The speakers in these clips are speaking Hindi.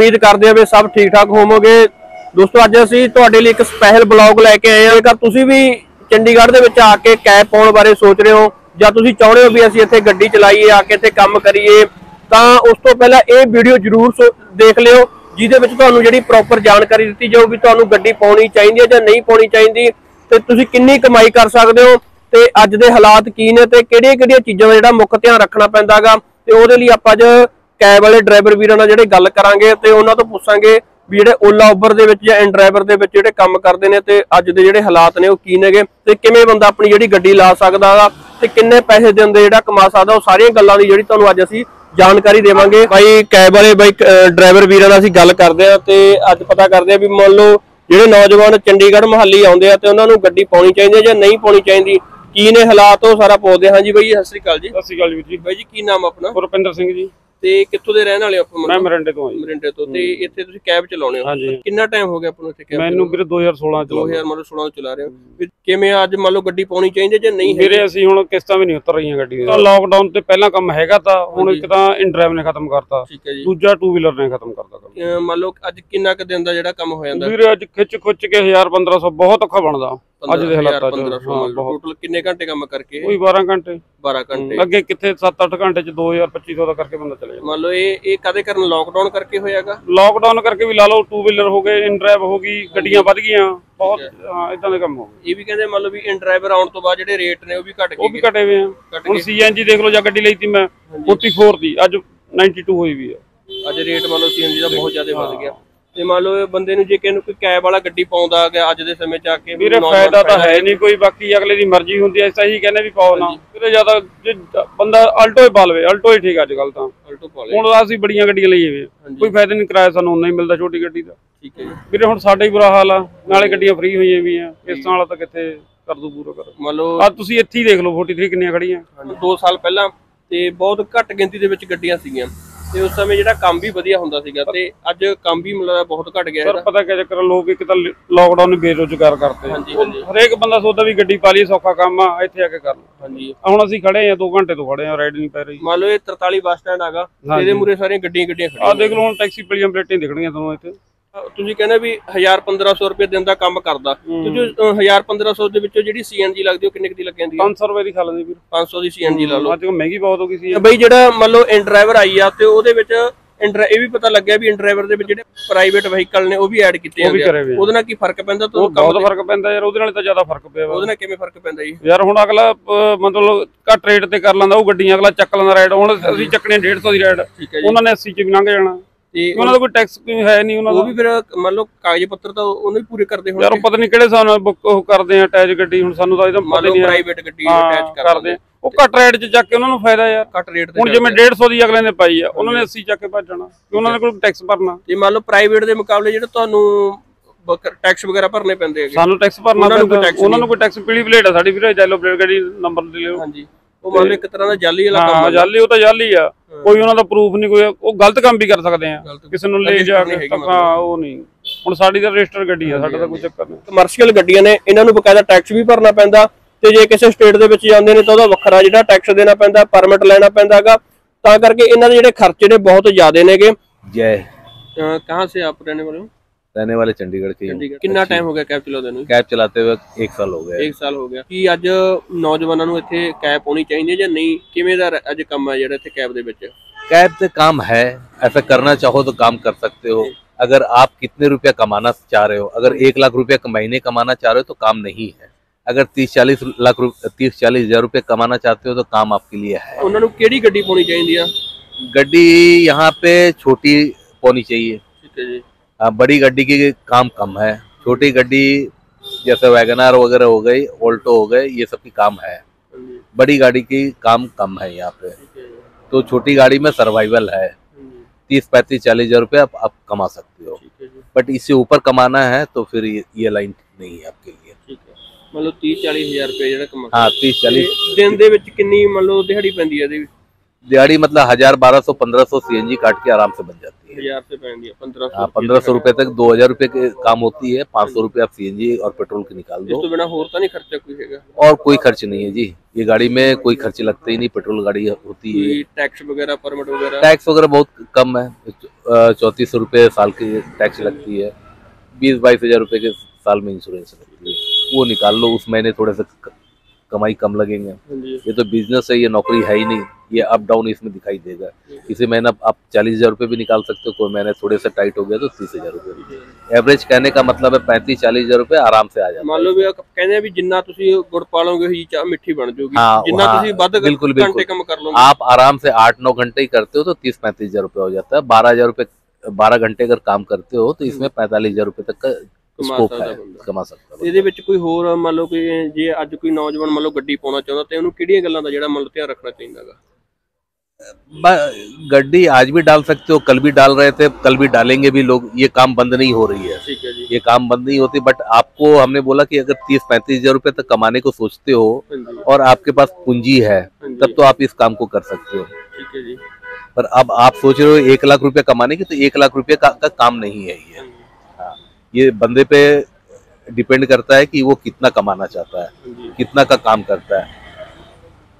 ਉਮੀਦ ਕਰਦੇ ਹਾਂ ਵੀ ਸਭ ਠੀਕ ਠਾਕ ਹੋਵੋਗੇ। ਦੋਸਤੋ, ਅੱਜ ਅਸੀਂ ਤੁਹਾਡੇ ਲਈ ਇੱਕ ਸਪੈਸ਼ਲ ਬਲੌਗ ਲੈ ਕੇ ਆਏ ਹਾਂ। ਜੇਕਰ ਤੁਸੀਂ ਵੀ ਚੰਡੀਗੜ੍ਹ ਦੇ ਵਿੱਚ ਆ ਕੇ ਕੈਬ ਪਾਉਣ ਬਾਰੇ ਸੋਚ ਰਹੇ ਹੋ ਜਾਂ ਤੁਸੀਂ ਚਾਹੁੰਦੇ ਹੋ ਵੀ ਅਸੀਂ ਇੱਥੇ ਗੱਡੀ ਚਲਾਈਏ, ਆ ਕੇ ਇੱਥੇ ਕੰਮ ਕਰੀਏ, ਤਾਂ ਉਸ ਤੋਂ ਪਹਿਲਾਂ ਇਹ ਵੀਡੀਓ ਜਰੂਰ ਸੋ- ਦੇਖ ਲਿਓ, ਜਿਹਦੇ ਵਿੱਚ ਤੁਹਾਨੂੰ ਜਿਹੜੀ ਪ੍ਰੋਪਰ ਜਾਣਕਾਰੀ ਦਿੱਤੀ ਜਾਊਗੀ, ਤੁਹਾਨੂੰ ਗੱਡੀ ਪਾਉਣੀ ਚਾਹੀਦੀ ਹੈ ਜਾਂ ਨਹੀਂ ਪਾਉਣੀ ਚਾਹੀਦੀ, ਤੇ ਤੁਸੀਂ ਕਿੰਨੀ ਕਮਾਈ ਕਰ ਸਕਦੇ ਹੋ, ਤੇ ਅੱਜ ਦੇ ਹਾਲਾਤ ਕੀ ਨੇ, ਤੇ ਕਿਹੜੀਆਂ-ਕਿਹੜੀਆਂ ਚੀਜ਼ਾਂ ਦਾ ਜਿਹੜਾ ਮੁੱਖ ਧਿਆਨ ਰੱਖਣਾ ਪੈਂਦਾਗਾ, ਤੇ ਉਹਦੇ ਲਈ ਆਪਾਂ ਅੱਜ ਕੈਬ ਵਾਲੇ ਡਰਾਈਵਰ ਵੀਰਾਂ ਨਾਲ ਜਿਹੜੇ ਗੱਲ ਕਰਾਂਗੇ ਤੇ ਉਹਨਾਂ ਤੋਂ ਪੁੱਛਾਂਗੇ ਵੀ ਜਿਹੜੇ ਓਲਾ ਉਬਰ ਦੇ ਵਿੱਚ ਜਾਂ ਇਨ ਡਰਾਈਵਰ ਦੇ ਵਿੱਚ ਜਿਹੜੇ ਕੰਮ ਕਰਦੇ ਨੇ ਤੇ ਅੱਜ ਦੇ ਜਿਹੜੇ ਹਾਲਾਤ ਨੇ ਉਹ ਕੀ ਨੇਗੇ ਤੇ ਕਿਵੇਂ ਬੰਦਾ ਆਪਣੀ ਜਿਹੜੀ ਗੱਡੀ ਲਾ ਸਕਦਾ ਤੇ ਕਿੰਨੇ ਪੈਸੇ ਦੇ ਅੰਦਰ ਜਿਹੜਾ ਕਮਾ ਸਕਦਾ ਉਹ ਸਾਰੀਆਂ ਗੱਲਾਂ ਦੀ ਜਿਹੜੀ ਤੁਹਾਨੂੰ ਅੱਜ ਅਸੀਂ ਜਾਣਕਾਰੀ ਦੇਵਾਂਗੇ। ਬਾਈ ਕੈਬ ਵਾਲੇ ਬਾਈ ਡਰਾਈਵਰ ਵੀਰਾਂ ਨਾਲ ਅਸੀਂ ਗੱਲ ਕਰਦੇ ਆ ਤੇ ਅੱਜ ਪਤਾ ਕਰਦੇ ਆ ਵੀ ਮੰਨ ਲਓ ਜਿਹੜੇ ਨੌਜਵਾਨ ਚੰਡੀਗੜ੍ਹ ਮੁਹੱਲੀ ਆਉਂਦੇ ਆ ਤੇ ਉਹਨਾਂ ਨੂੰ ਗੱਡੀ ਪਾਉਣੀ ਚਾਹੀਦੀ ਹੈ ਜਾਂ ਨਹੀਂ ਪਾਉਣੀ ਚਾਹੀਦੀ। ਕੀ ਨੇ ਹਾਲਾਤ ਉਹ ਸਾਰਾ ਪੁੱਛਦੇ ਹਾਂ ਜੀ ਬਾਈ ਸਤਿ ਸ੍ਰੀ ਅਕਾਲ ਜੀ। ਸਤਿ ਸ਼੍ਰੀ ਅਕਾਲ ਵੀਰ ਜੀ। ਬਾਈ ਜੀ ਕੀ ਨਾਮ ਆਪਣਾ? ਗੁਰਪਿੰਦਰ ਸਿੰਘ ਜੀ। ਤੇ ਕਿੱਥੋਂ ਦੇ ਰਹਿਣ ਵਾਲੇ ਹੋ ਆਪਾਂ ਮੈਂ ਮਰਿੰਡੇ ਤੋਂ ਜੀ। ਮਰਿੰਡੇ ਤੋਂ। ਤੇ ਇੱਥੇ ਤੁਸੀਂ ਕੈਬ ਚਲਾਉਣੇ ਹੋ। ਹਾਂਜੀ। ਕਿੰਨਾ ਟਾਈਮ ਹੋ ਗਿਆ ਆਪਾਂ ਨੂੰ ਇੱਥੇ ਕੈਬ ਮੈਨੂੰ ਵੀਰੇ 2016 ਚ 2000 ਮਤਲਬ 16 ਤੋਂ ਚਲਾ ਰਹੇ ਹੋ। ਵੀ ਕਿਵੇਂ ਅੱਜ ਮੰਨ ਲਓ ਗੱਡੀ ਪਾਉਣੀ ਚਾਹੀਦੀ ਹੈ ਜਾਂ ਨਹੀਂ ਹੈ ਵੀਰੇ ਅਸੀਂ ਹੁਣ ਕਿਸ਼ਤਾਂ ਵੀ ਨਹੀਂ ਉਤਰ ਰਹੀਆਂ ਗੱਡੀ ਦੀਆਂ ਲੋਕਡਾਊਨ ਤੇ ਪਹਿਲਾਂ ਕੰਮ ਹੈਗਾ ਤਾਂ ਹੁਣ ਇੱਕ ਤਾਂ ਇਨ ਡਰਾਈਵ ਨੇ ਖਤਮ ਕਰਤਾ। ਠੀਕ ਹੈ ਜੀ। ਦੂਜਾ ਟੂ ਵੀਲਰ ਨੇ ਖਤਮ ਕਰਤਾ ਕੰਮ। ਅਹ ਮੰਨ ਲਓ ਅੱਜ ਕਿੰਨਾ ਕੁ ਦਿਨ ਦਾ ਜਿਹੜਾ ਕੰਮ ਹੋ ਜਾਂਦਾ? ਵੀਰੇ ਅੱਜ ਖਿੱਚ ਖੁੱਚ ਕੇ 1000 1500 ਬਹੁਤ ਔਖਾ ਬਣਦਾ। ਅੱਜ ਦੇ ਹਾਲਾਤਾਂ 'ਚ ਟੋਟਲ ਕਿੰਨੇ ਘੰਟੇ ਕੰਮ ਕਰਕੇ? ਕੋਈ 12 ਘੰਟੇ। 12 ਘੰਟੇ। ਅੱਗੇ ਕਿੱਥੇ 7-8 ਘੰਟੇ ਚ 2000 2500 ਦਾ ਕਰਕੇ ਬੰਦਾ ਚਲੇ ਜਾਂਦਾ। ਮੰਨ ਲਓ ਇਹ ਇਹ ਕਦੇ ਕਰਨ ਲੋਕਡਾਊਨ ਕਰਕੇ ਹੋਇਆਗਾ? ਲੋਕਡਾਊਨ ਕਰਕੇ ਵੀ ਲਾ ਲਓ ਟੂ ਵੀਲਰ ਹੋ ਗਏ ਇਨ ਡਰਾਈਵ ਹੋ ਗਈ ਗੱਡੀਆਂ ਵੱਧ ਗਈਆਂ ਬਹੁਤ ਇਦਾਂ ਦੇ ਕੰਮ ਹੋ ਗਏ। ਇਹ ਵੀ ਕਹਿੰਦੇ ਮੰਨ ਲਓ ਵੀ ਇਨ ਡਰਾਈਵਰ ਆਉਣ ਤੋਂ ਬਾਅਦ ਜਿਹੜੇ ਰੇਟ ਨੇ ਉਹ ਵੀ ਘਟ ਉਹ ਗਏ ਵੀ ਘਟੇ ਹੋਏ ਆ। ਹੁਣ ਸੀਐਨਜੀ ਦੇਖ ਲਓ ਜਾਂ ਗੱਡੀ ਲਈ ਤੀ ਮੈਂ 44 ਦੀ ਅੱਜ 92 ਹੋਈ ਵੀ ਆ। ਅੱਜ ਰੇਟ ਮੰਨ ਲਓ ਸੀਐਨਜੀ ਦਾ ਬਹੁਤ ਜ਼ਿਆਦਾ ਵੱਧ ਗਿਆ। ਤੇ ਮੰਨ ਲਓ ਇਹ ਬੰਦੇ ਨੂੰ ਜੇ ਕਿਸੇ ਨੂੰ ਕੋਈ ਕੈਬ ਵਾਲਾ ਗੱਡੀ ਪਾਉਂਦਾ ਗਿਆ ਅੱਜ ਦੇ ਸਮੇਂ 'ਚ ਆ ਕੇ ਵੀਰੇ ਫਾਇਦਾ ਤਾਂ ਹੈ ਨਹੀਂ ਕੋਈ ਬਾਕੀ ਅਗਲੇ ਦੀ ਮਰਜ਼ੀ ਹੁੰਦੀ ਐ ਸਹੀ ਕਹਿੰਦੇ ਵੀ ਪਾਓ ਨਾ। ਵੀਰੇ ਜ਼ਿਆਦਾ ਜੇ ਬੰਦਾ ਅਲਟੋ ਹੀ ਪਾ ਲਵੇ ਅਲਟੋ ਹੀ ਠੀਕ ਅੱਜ ਕੱਲ ਤਾਂ। ਆਲਟੋ ਪਾ ਲਿਆ ਹੁਣ ਅਸੀਂ ਬੜੀਆਂ ਗੱਡੀਆਂ ਲਈਏ ਵੇ ਕੋਈ ਫਾਇਦਾ ਨਹੀਂ ਕਿਰਾਇਆ ਸਾਨੂੰ ਉਨਾ ਹੀ ਮਿਲਦਾ ਛੋਟੀ ਗੱਡੀ ਦਾ। ਠੀਕ ਹੈ ਜੀ। ਵੀਰੇ ਹੁਣ ਸਾਡਾ ਹੀ ਬੁਰਾ ਹਾਲ ਆ ਨਾਲੇ ਗੱਡੀਆਂ ਫ੍ਰੀ ਹੋਈਆਂ ਵੀ ਆ ਕਿਸ਼ਤਾਂ ਵਾਲਾ ਤਾਂ ਕਿੱਥੇ ਕਰ ਦੂ ਪੂਰਾ ਕਰ ਮੰਨ ਲਓ ਆ ਤੁਸੀਂ ਇੱਥੇ ਹੀ ਦੇਖ ਲਓ 43 ਕਿੰਨੀਆਂ ਖੜੀਆਂ 2 ਸਾਲ ਪਹਿਲਾਂ ਤੇ ਬਹੁਤ ਘੱਟ ਗਿਣਤੀ ਦੇ ਵਿੱਚ ਗੱਡੀਆਂ ਸੀਗੀਆਂ। ਤੇ ਉਸ ਸਮੇਂ ਜਿਹੜਾ ਕੰਮ ਵੀ ਵਧੀਆ ਹੁੰਦਾ ਸੀਗਾ ਤੇ ਅੱਜ ਕੰਮ ਵੀ ਮਤਲਬ ਬਹੁਤ ਘਟ ਗਿਆ ਸਰ ਪਤਾ ਕਿਆ ਚੱਕਰ ਆ, ਲੋਕ ਇੱਕ ਤਾਂ ਲੋਕਡਾਊਨ ਨੇ ਬੇਰੋਜ਼ਗਾਰ ਕਰਤੇ ਹਰੇਕ ਬੰਦਾ ਸੋਚਦਾ ਵੀ ਗੱਡੀ ਪਾ ਲਈ ਸੌਖਾ ਕੰਮ ਆ ਇੱਥੇ ਆ ਕੇ ਕਰ ਲਓ। ਹਾਂਜੀ। ਹੁਣ ਅਸੀਂ ਖੜੇ ਆ 2 ਘੰਟੇ ਤੋਂ ਖੜੇ ਆ ਰਾਈਡ ਨਹੀਂ ਪੈ ਰਹੀ। ਮੰਨ ਲਓ ਇਹ 43 ਬੱਸ ਸਟੈਂਡ ਆਗਾ ਇਹਦੇ ਮੂਰੇ ਸਾਰੀਆਂ ਗੱਡੀਆਂ ਗੱਡੀਆਂ ਆ ਖੜੀਆਂ ਦੇਖ ਲਓ ਹੁਣ ਟੈਕਸੀ ਪਲੀਆਂ ਪਲੇਟਾਂ ਦਿਖਣਗੀਆਂ ਤੁਹਾਨੂੰ ਇੱਥੇ। ਤੁਸੀਂ ਕਹਿੰਦੇ ਵੀ 1000 1500 ਰੁਪਏ ਦਿਨ ਦਾ ਕੰਮ ਕਰਦਾ। ਤੇ ਜੋ 1000 1500 ਦੇ ਵਿੱਚੋਂ ਜਿਹੜੀ ਸੀਐਨਜੀ ਲੱਗਦੀ ਉਹ ਕਿੰਨੇ ਕੁ ਦੀ ਲੱਗ ਜਾਂਦੀ ਹੈ 500 ਰੁਪਏ ਦੀ ਖਾ ਲੈਂਦੇ ਵੀਰ। 500 ਦੀ ਸੀਐਨਜੀ ਲਾ ਲਓ। ਅੱਜ ਕੱਲ੍ਹ ਮਹਿੰਗੀ ਬਹੁਤ ਹੋ ਗਈ ਸੀ। ਬਈ ਜਿਹੜਾ ਮੰਨ ਲਓ ਇਨ ਡਰਾਈਵਰ ਆਈ ਆ ਤੇ ਉਹਦੇ ਵਿੱਚ ਇਹ ਵੀ ਪਤਾ ਲੱਗਿਆ ਵੀ ਇਨ ਡਰਾਈਵਰ ਦੇ ਵਿੱਚ ਜਿਹੜੇ ਪ੍ਰਾਈਵੇਟ ਵਹੀਕਲ ਨੇ ਉਹ ਵੀ ਐਡ ਕੀਤੇ ਜਾਂਦੇ ਆ। ਉਹਦੇ ਨਾਲ ਕੀ ਫ਼ਰਕ ਪੈਂਦਾ ਤੁਹਾਨੂੰ ਬਹੁਤ ਫ਼ਰਕ ਪੈਂਦਾ ਯਾਰ ਉਹਦੇ ਨਾਲ ਤਾਂ ਜ਼ਿਆਦਾ ਫ਼ਰਕ ਪਿਆ ਉਹਦੇ ਨਾਲ ਕਿਵੇਂ ਫ਼ਰਕ ਪੈਂਦਾ ਜੀ? ਯਾਰ ਹੁਣ ਅਗਲਾ ਮਤਲਬ ਘੱਟ ਰੇਟ ਤੇ ਕਰ ਲੈਂਦਾ ਉਹ ਗੱਡੀਆਂ ਅਗਲਾ ਚੱਕ ਲੈਂਦਾ ਰਾਈਡ ਹੁਣ ਅਸੀਂ ਚੱਕਣੇ 150 ਦੀ ਰਾਈਡ ਉਹਨਾਂ ਨੇ 80 ਚ ਵੀ ਲੰਘ ਜਾਣਾ। ਤੇ ਉਹਨਾਂ ਦਾ ਕੋਈ ਟੈਕਸ ਕੋਈ ਹੈ ਨਹੀਂ ਉਹਨਾਂ ਉਹ ਦਾ। ਵੀ ਫਿਰ ਮੰਨ ਲਓ ਕਾਗਜ਼ ਪੱਤਰ ਤਾਂ ਉਹਨੂੰ ਵੀ ਪੂਰੇ ਕਰਦੇ ਯਾਰ ਹੋਣਗੇ ਉਹ ਪਤਾ ਨਹੀਂ ਕਿਹੜੇ ਨਾਲ ਬੁੱਕ ਉਹ ਕਰਦੇ ਆ ਅਟੈਚ ਗੱਡੀ ਹੁਣ ਸਾਨੂੰ ਤਾਂ ਇਹਦਾ ਪਤਾ ਨਹੀਂ ਹੈ ਪ੍ਰਾਈਵੇਟ ਗੱਡੀ ਹਾਂ, ਅਟੈਚ ਕਰਦੇ। ਉਹ ਘੱਟ ਰੇਟ 'ਚ ਚੱਕ ਕੇ ਉਹਨਾਂ ਨੂੰ ਫਾਇਦਾ ਯਾਰ। ਘੱਟ ਰੇਟ ਤੇ ਹੁਣ ਜਿਵੇਂ 150 ਦੀ ਅਗਲੇ ਨੇ ਪਾਈ ਆ ਉਹਨਾਂ ਨੇ 80 ਚੱਕ ਕੇ ਭੱਜਣਾ ਕਿ ਉਹਨਾਂ ਨੇ ਕੋਈ ਟੈਕਸ ਭਰਨਾ। ਤੇ ਮੰਨ ਲਓ ਪ੍ਰਾਈਵੇਟ ਦੇ ਮੁਕਾਬਲੇ ਜਿਹੜੇ ਤੁਹਾਨੂੰ ਟੈਕਸ ਵਗੈਰਾ ਭਰਨੇ ਪੈਂਦੇ ਹੈਗੇ। ਸਾਨੂੰ ਟੈਕਸ ਭਰਨਾ ਪੈਂਦਾ। ਉਹਨਾਂ ਨੂੰ ਕੋਈ ਟੈਕਸ ਪੀਲੀ ਪਲੇਟ ਆ ਸਾਡੀ ਵੀਰੇ ਜੈਲੋ ਪਲੇਟ ਗੱਡੀ ਨੰਬਰ ਦੇ ਲਿਓ। ਹਾਂਜੀ। ਉਹ ਮੰਨ ਲਓ ਇੱਕ ਤਰ੍ਹਾਂ ਦਾ ਜਾਲੀ ਵਾਲਾ ਕੰਮ ਹਾਂ ਜਾਲੀ ਉਹ ਤਾਂ ਜਾਲੀ ਆ। ਕੋਈ ਉਹਨਾਂ ਦਾ ਪ੍ਰੂਫ ਨਹੀਂ ਕੋਈ ਉਹ ਗਲਤ ਕੰਮ ਵੀ ਕਰ ਸਕਦੇ ਆ। ਕਿਸੇ ਨੂੰ ਲੈ ਜਾ ਕੇ ਹੈਗੀ ਹਾਂ ਉਹ ਨਹੀਂ। ਹੁਣ ਸਾਡੀ ਤਾਂ ਰਜਿਸਟਰ ਗੱਡੀ ਆ ਸਾਡਾ ਤਾਂ ਕੋਈ ਚੱਕਰ ਨਹੀਂ। ਕਮਰਸ਼ੀਅਲ ਗੱਡੀਆਂ ਨੇ ਇਹਨਾਂ ਨੂੰ ਬਕਾਇਦਾ ਟੈਕਸ ਵੀ ਭਰਨਾ ਪੈਂਦਾ ਤੇ ਜੇ ਕਿਸੇ ਸਟੇਟ ਦੇ ਵਿੱਚ ਜਾਂਦੇ ਨੇ ਤਾਂ ਉਹਦਾ ਵੱਖਰਾ ਜਿਹੜਾ ਟੈਕਸ ਦੇਣਾ ਪੈਂਦਾ ਪਰਮਿਟ ਲੈਣਾ ਪੈਂਦਾਗਾ ਤਾਂ ਕਰਕੇ ਇਹਨਾਂ ਦੇ ਜਿਹੜੇ ਖਰਚੇ ਨੇ ਬਹੁਤ ਜ਼ਿਆਦੇ ਨੇਗੇ। ਅਹ ਕਹਾਂ ਸੇ ਆਪ ਰਹਿਣੇ ਵਾਲੇ ਹੋ? रहने वाले चंडीगढ़ के ही हूँ। ਚੰਡੀਗੜ੍ਹ ਕਿੰਨਾ ਟਾਈਮ ਹੋ ਗਿਆ ਕੈਬ ਚਲਾਉਂਦੇ ਨੂੰ कैब चलाते हुए एक साल हो गया है। 1 ਸਾਲ ਹੋ ਗਿਆ ਕੀ ਅੱਜ ਨੌਜਵਾਨਾਂ ਨੂੰ ਇੱਥੇ ਕੈਬ ਪਾਉਣੀ ਚਾਹੀਦੀ ਹੈ ਜਾਂ ਨਹੀਂ ਕਿਵੇਂ ਦਾ ਰ- ਅੱਜ ਕੰਮ ਹੈ ਜਿਹੜਾ ਇੱਥੇ ਕੈਬ ਦੇ ਵਿੱਚ कैब से काम है ऐसा करना चाहो तो काम कर सकते हो अगर आप कितने रुपया कमाना चाह रहे हो अगर एक लाख रुपया क- महीने कमाना चाह रहे हो तो काम नहीं है अगर तीस चालीस लाख रुपये तीस चालीस हजार रुपये कमाना चाहते हो तो काम आपके लिए है ਉਹਨਾਂ ਨੂੰ ਕਿਹੜੀ ਗੱਡੀ ਪਾਉਣੀ ਚਾਹੀਦੀ ਆ गड्डी यहाँ पे छोटी होनी चाहिए ਠੀਕ ਹੈ ਜੀ हाँ, बड़ी गड्डी की काम कम है छोटी गड्डी जैसे वैगनार वगैरह हो गई ऑल्टो हो गए ये सब की काम है ਹਾਂਜੀ बड़ी गाड़ी की काम कम है यहाँ पे ਠੀਕ ਹੈ ਜੀ तो छोटी गाड़ी में सर्वाइवल है ਹਾਂਜੀ, तीस पैंतीस चालीस हजार रुपये आप, आप कमा सकते हो ਠੀਕ ਹੈ ਜੀ बट इससे ऊपर कमाना है तो फिर ये, ये लाइन नहीं है आपके लिए ਠੀਕ ਹੈ ਮੰਨ ਲਓ 30 40 ਹਜ਼ਾਰ ਰੁਪਏ ਜਿਹੜਾ ਕਮਾ हाँ तीस चालीस ਤੇ ਦਿਨ ਦੇ ਵਿੱਚ ਕਿੰਨੀ ਮੰਨ ਲਓ ਦਿਹਾੜੀ ਪੈਂਦੀ ਹੈ ਇਹਦੀ दिहाड़ी मतलब हजार बारह सौ पंद्रह सौ सी एन जी काट के हज़ार पंद्रह पंद्रह सौ हाँ, रुपये तक दो हज़ार रूपए काम होती है पाँच सौ हम्म। रुपये आप सीएनजी और पेट्रोल के निकाल दो। बिना होता तो नहीं खर्चा कोई और कोई खर्च नहीं है जी। ये गाड़ी में कोई खर्चे लगते ही नहीं पेट्रोल गाड़ी होती है। टैक्स वगैरह परमिट वगैरह? टैक्स वगैरह बहुत कम है। चौतीस सौ साल की टैक्स लगती है। बीस बाईस हज़ार रूपए के साल में इंश्योरेंस लगती है। वो निकाल लो उस महीने थोड़े से कमाई कम लगेंगे। ये तो बिज़नेस है ये नौकरी है ही नहीं। ये अप डाउन इसमें दिखाई देगा। किसी महीने आप चालीस हज़ार रुपये भी निकाल सकते हो कोई महीने थोड़े से टाइट हो गया तो तीस हज़ार रुपये। एवरेज कहने का मतलब है पैंतीस चालीस हज़ार रुपये आराम से आ जाए जिन्ना गुड़ पालोगे चाह मिठी बन जाओगी। हाँ, बिल्कुल आप आराम से आठ नौ घंटे ही करते हो तो तीस पैंतीस हज़ार रुपये हो जाता है। बारह हज़ार रुपये बारह घंटे अगर काम करते हो तो इसमें पैंतालीस हज़ार रुपये तक का कमा स्कोप सकता है बंदा। कमा सकता है ਇਹਦੇ ਵਿੱਚ ਕੋਈ ਹੋਰ ਮੰਨ ਲਓ ਕਿ ਜੇ ਅੱਜ ਕੋਈ ਨੌਜਵਾਨ ਮੰਨ ਲਓ ਗੱਡੀ ਪਾਉਣਾ ਚਾਹੁੰਦਾ ਤੇ ਉਹਨੂੰ ਕਿਹੜੀਆਂ ਗੱਲਾਂ ਦਾ ਜਿਹੜਾ ਮੰਨ ਲਓ ਧਿਆਨ ਰੱਖਣਾ ਚਾਹੀਦਾਗਾ ब- गड्डी आज भी डाल सकते हो कल भी डाल रहे थे कल भी डालेंगे भी लोग ये काम बंद नहीं हो रही है ਠੀਕ ਹੈ ਜੀ ये काम बंद नहीं होती बट आपको हमने बोला कि अगर तीस पैंतीस हजार रुपये तक कमाने को सोचते हो ਹਾਂਜੀ और आपके पास पूंजी है ਹਾਂਜੀ तब तो आप इस काम को कर सकते हो ਠੀਕ ਹੈ ਜੀ पर अब आप सोच रहे हो एक लाख रुपए कमाने की तो एक लाख रुपए का, का काम नहीं है ये हाँ, ये बंदे पे डिपेंड करता है कि वो कितना कमाना चाहता है कितना का काम करता है।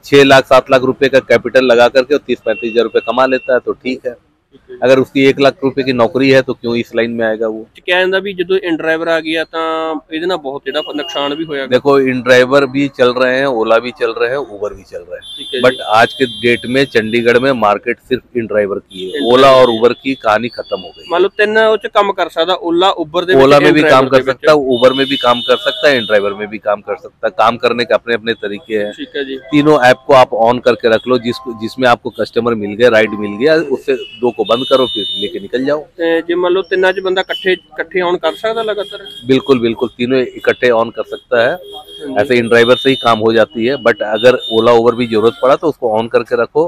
छह लाख सात लाख रुपए का कैपिटल लगा करके तीस पैंतीस हज़ार रुपए कमा लेता है तो ठीक है। ਠੀਕ ਹੈ ਜੀ अगर उसकी एक लाख रुपए की नौकरी है तो क्यों इस लाइन में आएगा वो ਤੇ ਕਹਿ ਜਾਂਦਾ ਵੀ ਜਦੋਂ ਇਨ ਡਰਾਈਵਰ ਆ ਗਿਆ ਤਾਂ ਇਹਦੇ ਨਾਲ ਬਹੁਤ ਜਿਹੜਾ ਨੁਕਸਾਨ ਵੀ ਹੋਇਆ देखो इन ड्राइवर भी चल रहे हैं ओला भी चल रहे हैं उबर भी चल रहे हैं ਠੀਕ ਹੈ बट आज के डेट में चंडीगढ़ में मार्केट सिर्फ इन ड्राइवर की है इन ओला और उबर की कहानी खत्म हो गई ਮੰਨ ਲਓ ਤਿੰਨ ਉਹ ਚ ਕੰਮ ਕਰ ਸਕਦਾ ਓਲਾ ਉਬਰ ਦੇ ओला में in भी driver काम ਦੇ कर ਵਿੱਚ। सकता है उबर में भी काम कर सकता है इन ड्राइवर में भी काम कर सकता है काम करने के अपने अपने तरीके हैं ਠੀਕ ਹੈ जी तीनों ऐप को आप ऑन करके रख लो जिसको जिसमें आपको कस्टमर मिल गया राइड मिल गया उससे दो को बंद करो फिर लेके निकल जाओ ਤੇ ਜੇ ਮੰਨ ਲਓ ਤਿੰਨਾਂ ਚ ਬੰਦਾ ਇਕੱਠੇ ਇਕੱਠੇ ਆਨ ਕਰ ਸਕਦਾ ਲਗਾਤਾਰ बिल्कुल बिल्कुल तीनों इकट्ठे ऑन कर सकता है ऐसे इन ड्राइवर से ही काम हो जाती है बट अगर ओला ओवर भी जरूरत पड़ा तो उसको ऑन करके रखो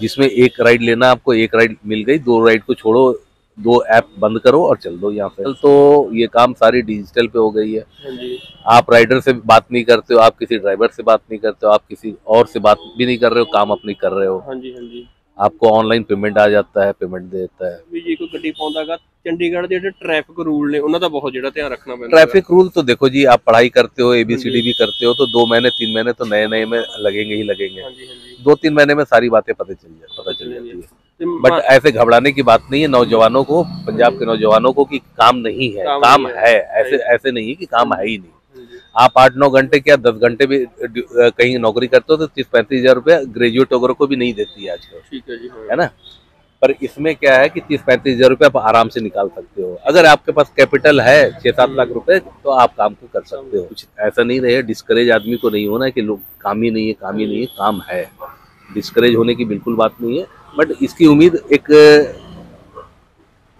जिसमें एक राइड लेना आपको एक राइड मिल गई दो राइड को छोड़ो दो ऐप बंद करो और चल दो यहाँ से तो ये काम सारी डिजिटल पे हो गई है ਹਾਂਜੀ आप राइडर से बात नहीं करते हो आप किसी ड्राइवर से बात नहीं करते हो आप किसी और से बात भी नहीं कर रहे हो काम अपनी कर रहे हो ਹਾਂਜੀ ਹਾਂਜੀ आपको ऑनलाइन पेमेंट आ जाता है पेमेंट दे देता है ਵੀ ਜੇ ਕੋਈ ਗੱਡੀ ਪਾਉਂਦਾਗਾ ਚੰਡੀਗੜ੍ਹ ਦੇ ਜਿਹੜੇ ਟ੍ਰੈਫਿਕ ਰੂਲ ਨੇ ਉਹਨਾਂ ਦਾ ਬਹੁਤ ਜਿਹੜਾ ਧਿਆਨ ਰੱਖਣਾ ਪੈਂਦਾ ट्रैफिक रूल तो देखो जी आप पढ़ाई करते हो एबीसीडी भी करते हो तो दो महीने तीन महीने तो नए नए में लगेंगे ही लगेंगे ਹਾਂਜੀ ਹਾਂਜੀ दो तीन महीने में सारी बातें पता चल जा पता चल जाती है ਤੇ बट ऐसे घबराने की बात नहीं है नौजवानों को पंजाब के नौजवानों को कि काम नहीं है काम काम नहीं है ऐसे ऐसे नहीं है कि काम है ही नहीं ਹਾਂਜੀ आप आठ नौ घंटे क्या दस घंटे भी कहीं नौकरी करते हो तो तीस पैंतीस हज़ार रुपया ग्रेजुएट वगैरह को भी नहीं देती है आजकल। है ना? पर इसमें क्या है कि तीस पैंतीस हज़ार रुपये आप आराम से निकाल सकते हो। अगर आपके पास कैपिटल है छह सात लाख रुपए तो आप काम को कर सकते हो। कुछ ऐसा नहीं रहे डिस्करेज आदमी को नहीं होना कि लोग काम ही नहीं है काम ही नहीं है काम है। डिस्करेज होने की बिल्कुल बात नहीं है। बट इसकी उम्मीद एक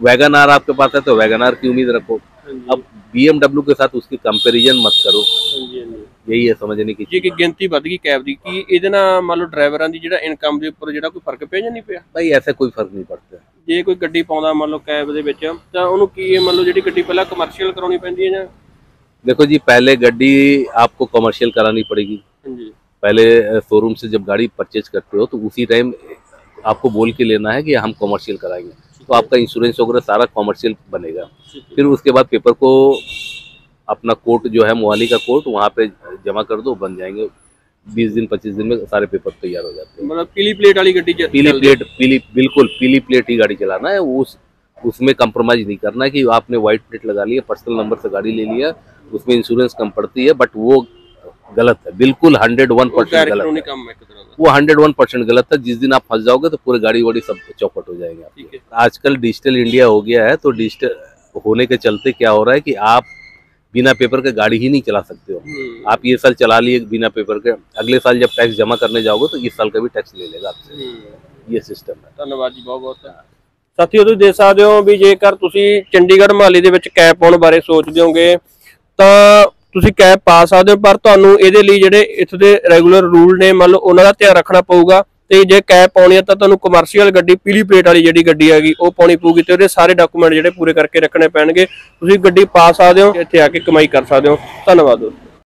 वैगन आर आपके पास है तो वैगन आर की उम्मीद रखो ਹਾਂਜੀ अब BMW के साथ उसकी कंपैरिजन मत करो ਹਾਂਜੀ ਹਾਂਜੀ यही है समझने की ਜੇ ਕਿ ਗਿਣਤੀ ਵੱਧ ਗਈ ਕੈਬ ਦੀ ਕੀ ਇਹਦੇ ਨਾਲ ਮੰਨ ਲਓ ਡਰਾਈਵਰਾਂ ਦੀ ਜਿਹੜਾ ਇਨਕਮ ਦੇ ਉੱਪਰ ਜਿਹੜਾ ਕੋਈ ਫਰਕ ਪਿਆ ਜਾਂ ਨਹੀਂ ਪਿਆ भाई ऐसे कोई फर्क नहीं पड़ता है ਜੇ ਕੋਈ ਗੱਡੀ ਪਾਉਂਦਾ ਮੰਨ ਲਓ ਕੈਬ ਦੇ ਵਿੱਚ ਤਾਂ ਉਹਨੂੰ ਕੀ ਮੰਨ ਲਓ ਜਿਹੜੀ ਗੱਡੀ ਪਹਿਲਾਂ ਕਮਰਸ਼ੀਅਲ ਕਰਾਉਣੀ ਪੈਂਦੀ ਹੈ ਜਾਂ देखो जी पहले गड्डी आपको कमर्शियल करानी पड़ेगी ਹਾਂਜੀ पहले शोरूम से जब गाड़ी परचेज करते हो तो उसी टाइम आपको बोल के लेना है कि हम कमर्शियल कराएंगे तो आपका इंश्योरेंस वगैरह सारा कॉमर्शियल बनेगा। फिर उसके बाद पेपर को अपना कोर्ट जो है मोहाली का कोर्ट वहाँ पे जमा कर दो बन जाएँगे। बीस दिन पच्चीस दिन में सारे पेपर तैयार हो जाते हैं। मतलब पीली प्लेट वाली गड्डी पीली प्लेट पीली बिल्कुल पीली प्लेट ही गाड़ी चलाना है। उस उसमें कंप्रोमाइज़ नहीं करना है कि आपने व्हाइट प्लेट लगा लिया पर्सनल नंबर से गाड़ी ले लिया उसमें इंश्योरेंस कम पड़ती है बट वो गलत है बिल्कुल हंड्रेड वन ਉਹ परसेंट ਗੈਰ गलत ਕਾਨੂੰਨੀ है ਕੰਮ ਹੈ ਇੱਕ ਤਰ੍ਹਾਂ ਦਾ वो हंड्रेड वन परसेंट गलत है जिस दिन आप फंस जाओगे तो पूरे गाड़ी वाड़ी सब चौपट हो जाएंगे आपके। ਠੀਕ ਹੈ आजकल डिजिटल इंडिया हो गया है तो डिजिटल होने के चलते क्या हो रहा है कि आप बिना पेपर के गाड़ी ही नहीं चला सकते हो ਹੂੰ आप ये साल चला लिए बिना पेपर के अगले साल जब टैक्स जमा करने जाओगे तो इस साल का भी टैक्स ले लेगा आपसे ਹੂੰ ये सिस्टम है ਧੰਨਵਾਦ ਜੀ ਬਹੁਤ ਬਹੁਤ ਸਾਥੀਓ ਤੁਸੀਂ ਦੇਖ ਸਕਦੇ ਹੋ ਵੀ ਜੇਕਰ ਤੁਸੀਂ ਚੰਡੀਗੜ੍ਹ ਮਹਾਲੀ ਦੇ ਵਿੱਚ ਕੈਬ ਪਾਉਣ ਬਾਰੇ ਸੋਚਦੇ ਹੋਗੇ ਤਾਂ ਤੁਸੀਂ ਕੈਬ ਪਾ ਸਕਦੇ ਹੋ, ਪਰ ਤੁਹਾਨੂੰ ਇਹਦੇ ਲਈ ਜਿਹੜੇ ਇੱਥੇ ਦੇ ਰੈਗੂਲਰ ਰੂਲ ਨੇ, ਮੰਨ ਲਓ ਉਹਨਾਂ ਦਾ ਧਿਆਨ ਰੱਖਣਾ ਪਊਗਾ। ਤੇ ਜੇ ਕੈਬ ਪਾਉਣੀ ਹੈ ਤਾਂ ਤੁਹਾਨੂੰ ਕਮਰਸ਼ੀਅਲ ਗੱਡੀ, ਪੀਲੀ ਪਲੇਟ ਵਾਲੀ ਜਿਹੜੀ ਗੱਡੀ ਹੈਗੀ, ਉਹ ਪਾਉਣੀ ਪਊਗੀ ਤੇ ਉਹਦੇ ਸਾਰੇ ਡਾਕੂਮੈਂਟ ਜਿਹੜੇ ਪੂਰੇ ਕਰਕੇ ਰੱਖਣੇ ਪੈਣਗੇ। ਤੁਸੀਂ ਗੱਡੀ ਪਾ ਸਕਦੇ ਹੋ, ਇੱਥੇ ਆ ਕੇ ਕਮਾਈ ਕਰ ਸਕਦੇ ਹੋ। ਧੰਨਵਾਦ।